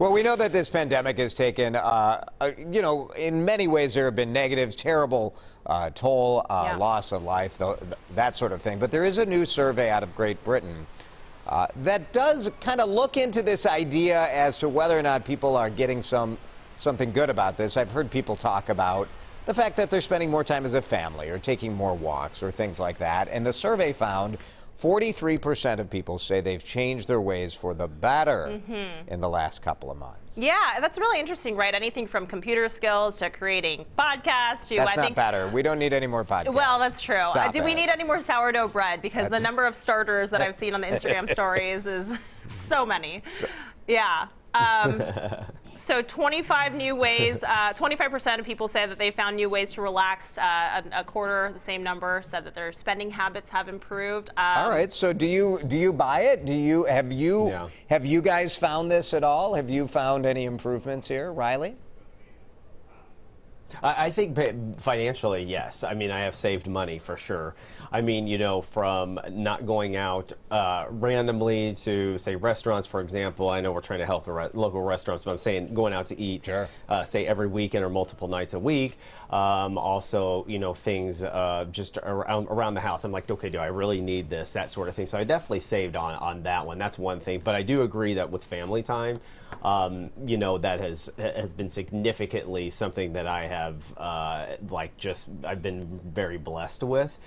Well, we know that this pandemic has taken, uh, uh, you know, in many ways there have been negatives, terrible uh, toll, uh, Yeah. loss of life, th- th- that sort of thing. But there is a new survey out of Great Britain uh, that does kind of look into this idea as to whether or not people are getting some something good about this. I've heard people talk about the fact that they're spending more time as a family or taking more walks or things like that. And the survey found 43% of people say they've changed their ways for the better in the last couple of months. Yeah, that's really interesting, right? Anything from computer skills to creating podcasts to That's I not think. better. We don't need any more podcasts. Well, that's true. Uh, Stop do we need any more sourdough bread? Because That's- the number of starters that I've seen on the Instagram stories is so many. Yeah. Um, so 25 new ways. Uh, 25% of people say that they found new ways to relax. Uh, a, a quarter, the same number, said that their spending habits have improved. Um, All right. So do you do you buy it? Do you have you Yeah. have you guys found this at all? Have you found any improvements here, Riley? I I think financially, yes. I mean, I have saved money for sure. I mean, you know, from not going out uh, randomly to say restaurants, for example. I know we're trying to help the re- local restaurants, but I'm saying going out to eat, Sure. uh, say every weekend or multiple nights a week. Um, also, you know, things uh, just around around the house. I'm like, okay, do I really need this? That sort of thing. So I definitely saved on on that one. That's one thing. But I do agree that with family time, um, you know, that has has been significantly something that I have uh, like just I've been very blessed with.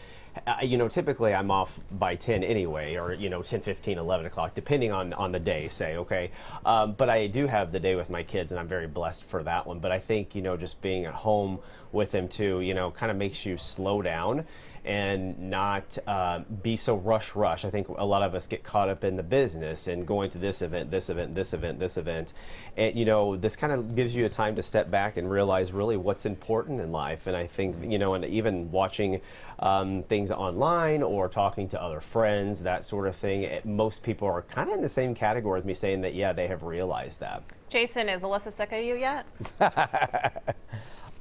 Uh, you know, typically I'm off by 10 anyway, or, you know, 10, 15, 11 o'clock, depending on, on the day, say, okay. Um, but I do have the day with my kids, and I'm very blessed for that one. But I think, you know, just being at home with them too, you know, kind of makes you slow down and not uh, be so rush rush. I think a lot of us get caught up in the business and going to this event, this event, this event, this event, and you know this kind of gives you a time to step back and realize really what's important in life. And I think you know, and even watching um, things online or talking to other friends, that sort of thing. It, most people are kind of in the same category as me, saying that yeah, they have realized that. Jason, is Alyssa sick of you yet?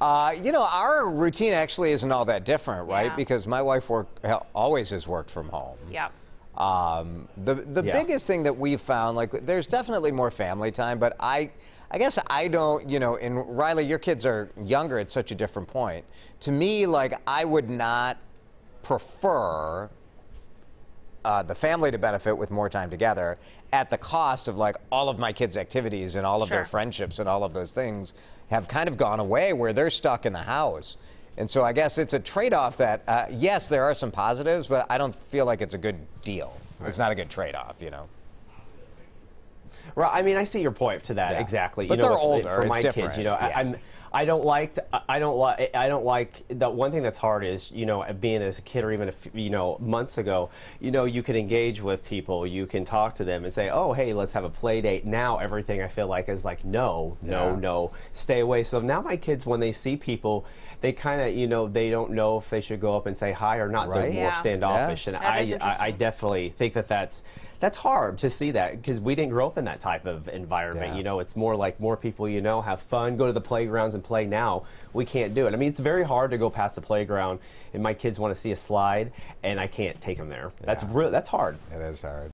Uh, you know, our routine actually isn't all that different, right? Yeah. Because my wife work, always has worked from home. Yeah. Um, the the Yeah. biggest thing that we've found, like, there's definitely more family time, but I, I guess I don't, you know, and Riley, your kids are younger at such a different point. To me, like, I would not prefer uh, the family to benefit with more time together at the cost of like all of my kids' activities and all of their friendships and all of those things have kind of gone away where they're stuck in the house. And so I guess it's a trade off that, uh, yes, there are some positives, but I don't feel like it's a good deal. It's not a good trade off, you know? Right. I mean, I see your point to that Yeah. exactly. But you know, they're with- older, For it's my different, kids, you know, yeah. I, I'm. I don't like. I don't like. I don't like. The one thing that's hard is, you know, being as a kid or even a few, you know months ago, you know, you can engage with people, you can talk to them and say, oh, hey, let's have a play date. Now everything I feel like is like, no, no, Yeah. no, stay away. So now my kids, when they see people, they kind of, you know, they don't know if they should go up and say hi or not. Right. They're more Yeah. standoffish, and I, I, I definitely think that that's that's hard to see that because we didn't grow up in that type of environment. Yeah. You know, it's more like more people you know have fun, go to the playgrounds and play. Now we can't do it. I mean, it's very hard to go past a playground and my kids want to see a slide and I can't take them there. That's real. That's hard. It is hard.